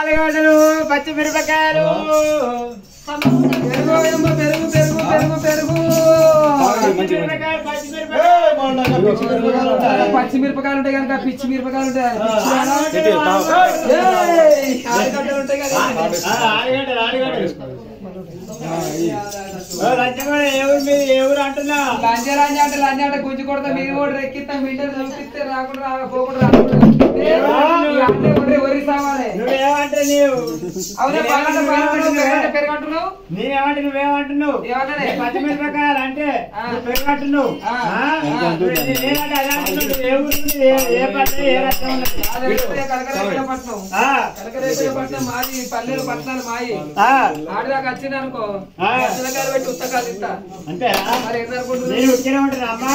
ఆలుగడ్డలు పచ్చిమిరపకాయలు పెరుగు ఏమ్మ, పెరుగు పెరుగు పెరుగు పెరుగు పచ్చిమిరపకాయలు ఉంటాయి కనుక పిచ్చి మిరపకాయలు ఉంటాయి ఆలుగడ్డలు ఉంటాయి కదా ఊరు అంటున్నా? లంజ లంజ అంటే లంజ అంటే గుంజి కొడతా మీరు కూడా రెక్కిస్తా మింటర్ చూపిస్తే రాకుండా రాక పోకుండా నువ్వేమంటే నీవు? పెరగంటున్నావు? నేనేమంటే నువ్వేమంటున్నావు పచ్చిమిరపకాయలు అంటే. నువ్వు ఏ ఊరు? ఏ పల్లె ఏ రకం ఉన్నది? అదే కలకరేపల పట్నం ఆ, కలకరేపల పట్నం మాది పల్లెలు పట్టణాలు మాయి. ఆ, ఆడిదాకా వచ్చింది అనుకో ఆ. చిన్నకాయలు పెట్టి ఉత్తకాలు ఇస్తా. అంతేనా మరి ఏం అనుకుంటున్నావు నేను ఉక్కినే ఉంటాను అమ్మా.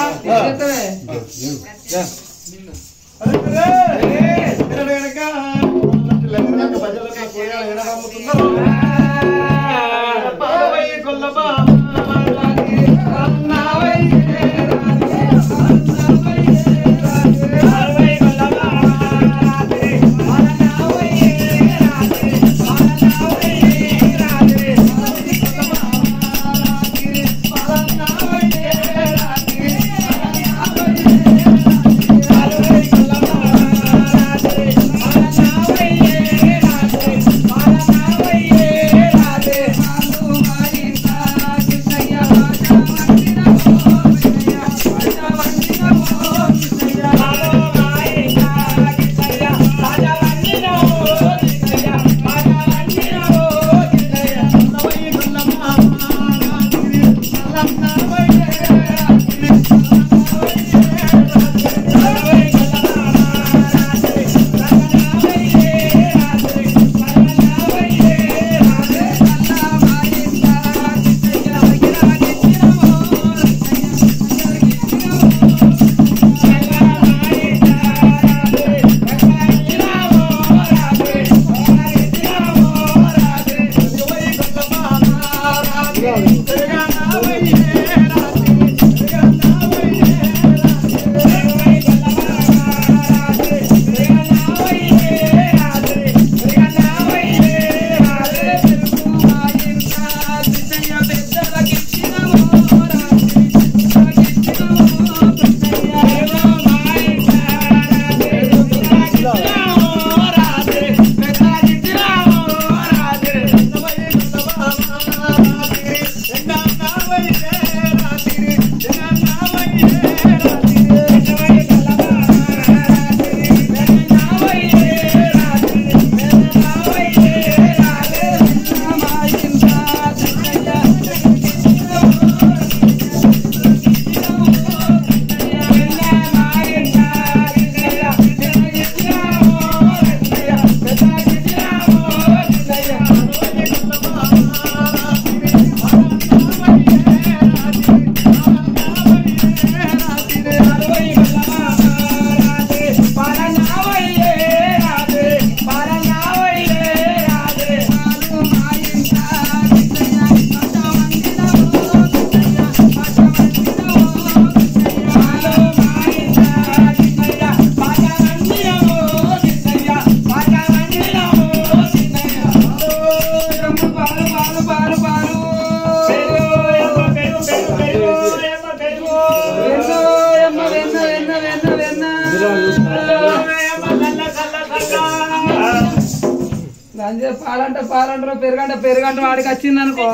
లంజ పాలంట పాలంటారు పెరగంట పెరగంట వాడికి వచ్చింది అనుకో.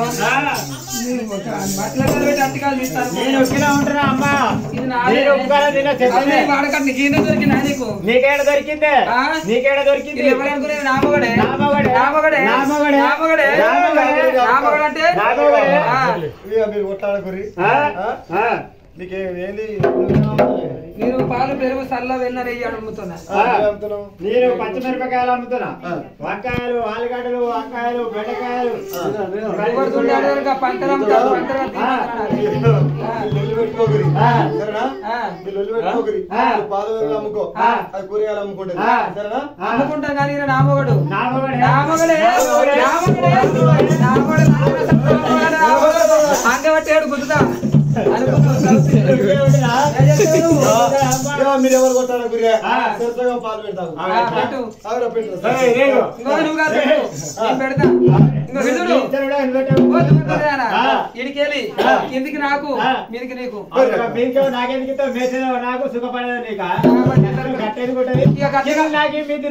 బట్టల పెట్టి అట్టికాలు తీస్తాను వాడకండి నీకేందో దొరికిందా నీకు? నీకేడ? నీకేడ అంటే మీరు కొట్లాడకురి నేను పాలు పెరుగు సల్ల వెన్న నెయ్యి అడుగుతున్నా. ఆ. అమ్ముతున్నావు నేను పచ్చిమిరపకాయలు అమ్ముతున్నా. వంకాయలు ఆలుగడ్డలు వంకాయలు బెండకాయలు. పంటలు అమ్ముతారు పంటలు. మీరు అమ్ముకో. అది కూరగాయలు అమ్ముకుంటుంది. సరేనా? అమ్ముకుంటాం కానీ ఈయన నా మొగడు నా మీరు ఎవరు కొట్టారా సరసగా పాలు పెడతావు కిందికి నాకు ఆ. మీదికి నీకు నాకెందుకు నాకు సుఖపడేది కొట్టేది. మీది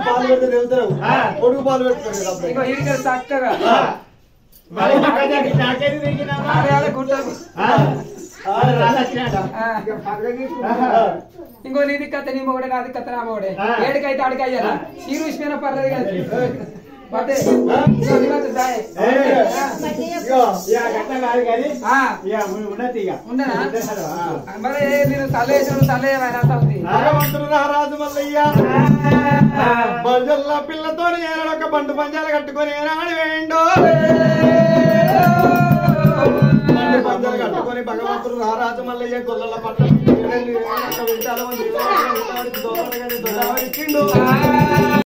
పాలు పెడితే తెగుతారు పాలు పెట్టుకోండి చక్కగా ఇంకో నీది కథ నీ మొగడే నాది కథ నా మొగడే. ఏడికైతే అడిగయ్యారా సీరు విషయమైన పర్లేదు కదా. మరి నేను తల్లేసిన తల్లేమైనా మల్లయ్య. పిల్లతో ఒక బండు పంజాలు కట్టుకొని ఏనాడు వేయండు. భగవంతుడు రారాజు మల్లయ్య గొల్లల పట్ల ఇచ్చిండు